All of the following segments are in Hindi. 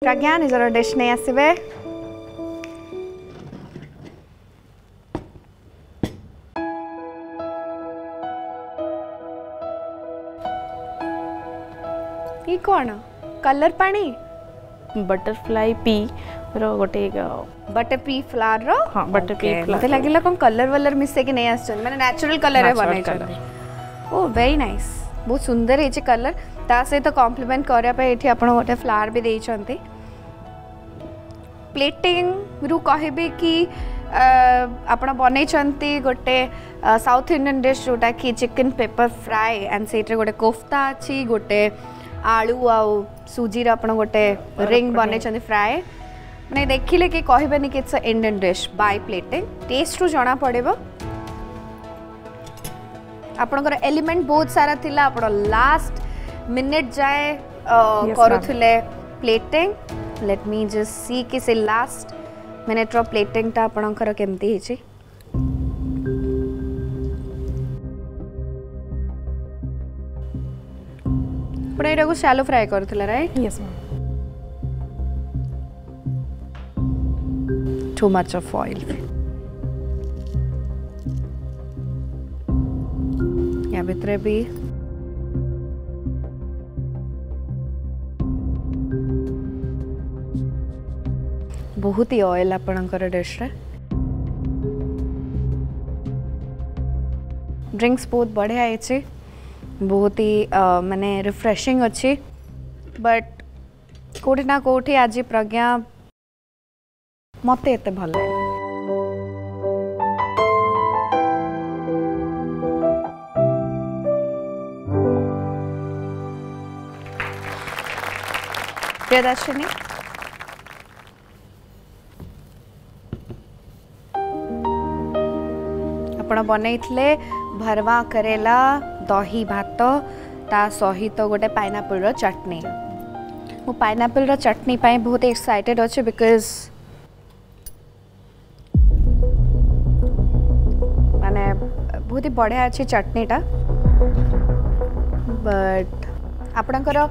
प्रज्ञा निजर our नहीं आसवे कौन कलर पानी बटरफ्लाई पी रो गोटे बटर पी फ्लावर रो हां बटर पी फ्लावर मते लागिला कोन कलर वलर मिसे के नै आछन माने नेचुरल कलर है बनाई ओ वेरी नाइस बहुत सुंदर है जे कलर सहित कम्प्लीमेंट करने गोटे फ्लावर भी देखते प्लेटिंग रू कह कि आप बन गोटे साउथ इंडियन डिश जोटा कि चिकन पेपर फ्राए एंड से गोटे कोफ्ता अच्छी गोटे आलु आउ सुजी आप गोटे रिंग बनई फ्राए मैंने देखिले कि कह it's a Indian dish by plating taste रू जना पड़े आपण एलिमेंट बहुत सारा थी आप लास्ट मिनिट जाए करुले plating let me just see कि से लास्ट मिनिट रो प्लेटिंग टा आपनकर केमती हिची पण एडा को shallow fry करथले right yes too much of oil या भितरे भी बहुत ही ऑयल आपणकर डिश्रे ड्रिंक्स बहुत बढ़िया है बहुत ही मानने रिफ्रेशिंग अच्छी बट कौटी ना कौटी आज प्रज्ञा मत एत भल लगे आपत बनते भरवा करेला दही भात ता सहित गोटे पाइनापल चटनी मु पाइनापल चटनी बहुत एक्साइटेड अच्छे बिकज मैंने बहुत ही बढ़िया अच्छे चटनीटा बट आपणकर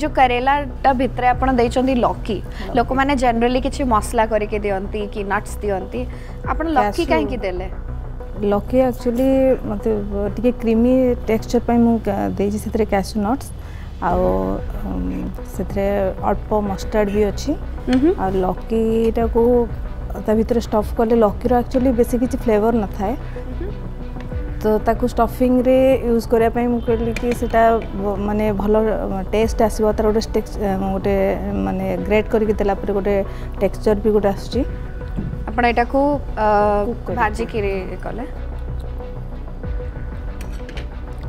जो करेलाटा भितर आप लकी लोक मैंने जेनराली किसी मसला करके दिखती कि नट्स दिखती आप लकी yes, कहीं देखे ଲକି ଆକ୍ଚୁଆଲି ମୋତେ ଟିକେ କ୍ରିମି ଟେକ୍ସଚର୍ ପାଇଁ ମୁଁ ଦେଇଛି ସେଥିରେ କ୍ୟାସୁ ନଟ୍ସ ଆଉ ସେଥିରେ ଅଳ୍ପ ମଷ୍ଟାର୍ଡ଼ ବି ଅଛି ଆଉ ଲକିଟାକୁ ତା ଭିତରେ ଷ୍ଟଫ୍ କଲେ ଲକିର ଆକ୍ଚୁଆଲି ବେଶୀ କିଛି ଫ୍ଲେଭର୍ ନଥାଏ ତ ତାକୁ ଷ୍ଟଫିଂରେ ୟୁଜ୍ କରିବା ପାଇଁ ମୁଁ କହିଲି କି ସେଇଟା ମାନେ ଭଲ ଟେଷ୍ଟ ଆସିବ ତା'ର ଗୋଟେ ଗୋଟେ ମାନେ ଗ୍ରେଟ୍ କରିକି ଦେଲା ପରେ ଗୋଟେ ଟେକ୍ସଚର୍ ବି ଗୋଟେ ଆସୁଛି अपन एटा को भाजी के कले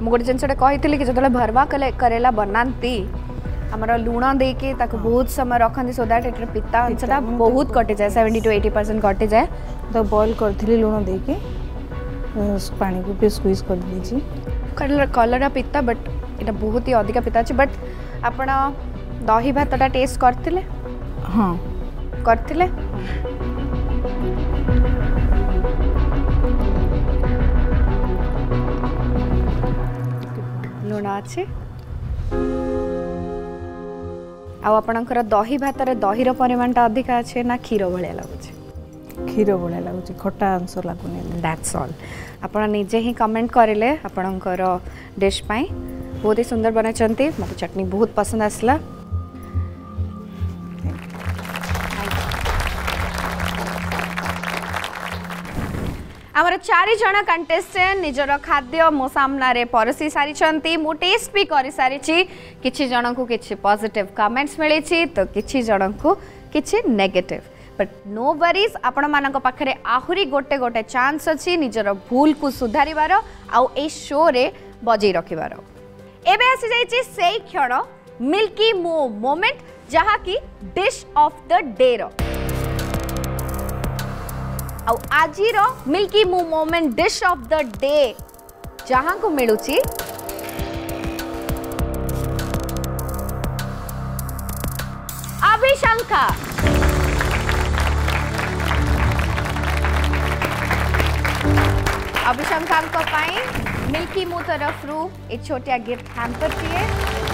मुगड़ जनसे कहि कि जब भरवा कले करेला बनांती हमर लूणा देके ताको हाँ। बहुत समय रखंती सो दैट इट पिता अंशटा बहुत कटे जाए 70 टू 80% कटे जाए तो बॉईल करथली लूणा देके पानी को पे स्क्वीज कर दीजी पिता बट इटा बहुत ही अधिक पिता छ बट अपन दही भातटा टेस्ट करथले हां करथले ଲୁଣ ଅଛି ଆଉ ଆପଣଙ୍କର ଦହି ଭାତରେ ଦହିର ପରିମାଣଟା ଅଧିକା ଅଛି ନା କ୍ଷୀର ଭଳିଆ ଲାଗୁଛି କ୍ଷୀର ଭଳିଆ ଲାଗୁଛି ଖଟା ଅଂଶ ଲାଗୁନି ଦ୍ୟାଟ୍ସ ଅଲ୍ ଆପଣ ନିଜେ ହିଁ କମେଣ୍ଟ କରିଲେ ଆପଣଙ୍କର ଡିଶ୍ ପାଇଁ ବହୁତ ହି ସୁନ୍ଦର ବନାଇଛନ୍ତି ମୋତେ ଚଟନି ବହୁତ ପସନ୍ଦ ଆସିଲା आमर चारिज कंटेस्ट निजर खाद्य मो सामने परसी सारी टेस्ट भी कर सारी किसी जन को कि पजिट कमेंट्स मिली तो किसी जन को किसी नेगेटिव बट नो वरीज आपखे आहरी गोटे गोटे चान्स अच्छी निजर भूल को सुधार आो रे बजे रखार एवं आसी जाइए से क्षण मिल्की मो मोमेंट जहाँकि डिश ऑफ़ द डे र आज मिल्की मु moment dish of the day जहाँ को मिलूँ अभिशंका अभिशंका मिल्की मु तरफ रु एक छोटिया गिफ्ट हैम्पर दिए